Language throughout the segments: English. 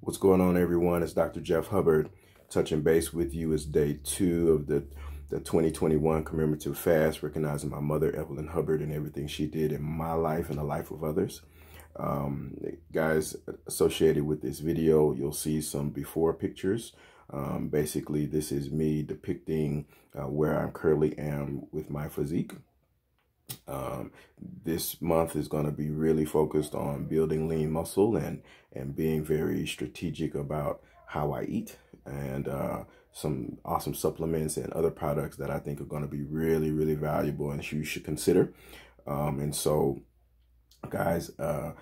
What's going on, everyone? It's Dr. Jeff Hubbard touching base with you. It's day two of the, the 2021 commemorative fast, recognizing my mother, Evelyn Hubbard, and everything she did in my life and the life of others. Um, guys, associated with this video, you'll see some before pictures. Um, basically, this is me depicting uh, where I currently am with my physique. Um, this month is going to be really focused on building lean muscle and and being very strategic about how I eat and uh, some awesome supplements and other products that I think are going to be really really valuable and you should consider. Um, and so, guys, uh,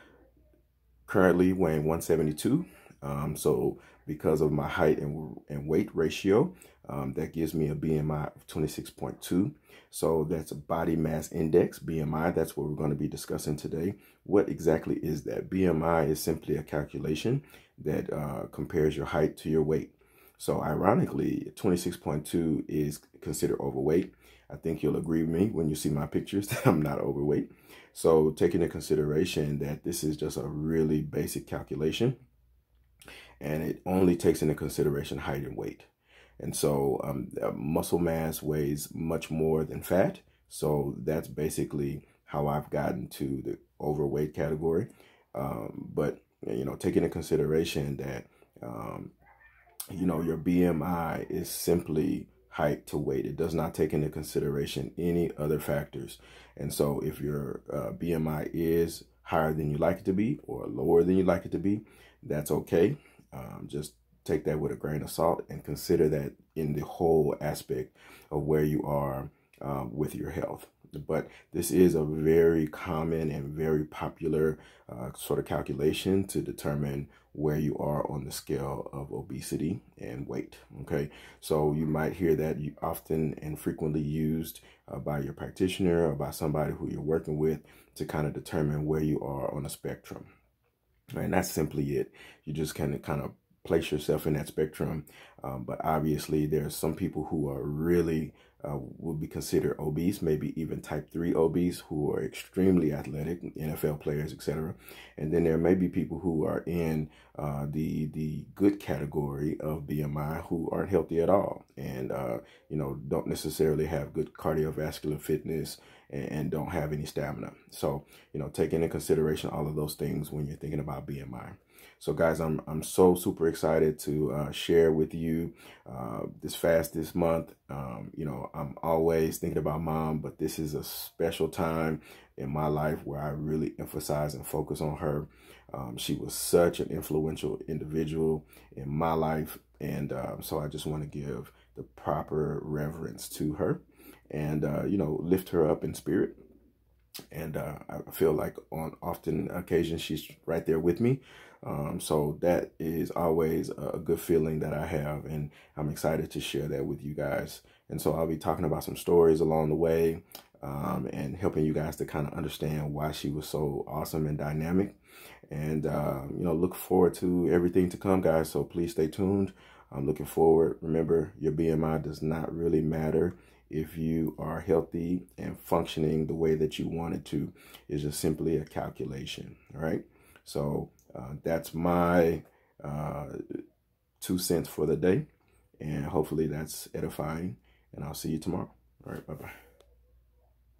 currently weighing 172. Um, so because of my height and, and weight ratio, um, that gives me a BMI of 26.2. So that's a body mass index, BMI. That's what we're going to be discussing today. What exactly is that? BMI is simply a calculation that uh, compares your height to your weight. So ironically, 26.2 is considered overweight. I think you'll agree with me when you see my pictures that I'm not overweight. So taking into consideration that this is just a really basic calculation and it only takes into consideration height and weight. And so um, muscle mass weighs much more than fat. So that's basically how I've gotten to the overweight category. Um, but, you know, taking into consideration that, um, you know, your BMI is simply height to weight. It does not take into consideration any other factors. And so if your uh, BMI is higher than you like it to be or lower than you like it to be, that's okay. Um, just take that with a grain of salt and consider that in the whole aspect of where you are um, with your health. But this is a very common and very popular uh, sort of calculation to determine where you are on the scale of obesity and weight. Okay, so you might hear that you often and frequently used uh, by your practitioner or by somebody who you're working with to kind of determine where you are on a spectrum. And that's simply it. You just kind of kind of place yourself in that spectrum. Um, but obviously, there's some people who are really uh, would be considered obese, maybe even type 3 obese, who are extremely athletic, NFL players, etc. And then there may be people who are in uh, the the good category of BMI who aren't healthy at all, and uh, you know don't necessarily have good cardiovascular fitness and, and don't have any stamina. So you know take into consideration all of those things when you're thinking about BMI. So guys, I'm, I'm so super excited to uh, share with you uh, this fast this month. Um, you know, I'm always thinking about mom, but this is a special time in my life where I really emphasize and focus on her. Um, she was such an influential individual in my life. And uh, so I just want to give the proper reverence to her and, uh, you know, lift her up in spirit and uh, I feel like on often occasions she's right there with me. Um, so that is always a good feeling that I have, and I'm excited to share that with you guys. And so I'll be talking about some stories along the way, um, and helping you guys to kind of understand why she was so awesome and dynamic. And uh, you know, look forward to everything to come, guys. So please stay tuned. I'm looking forward. Remember, your BMI does not really matter if you are healthy and functioning the way that you want it to. is just simply a calculation, all right? So uh, that's my uh, two cents for the day. And hopefully that's edifying. And I'll see you tomorrow. All right, bye-bye.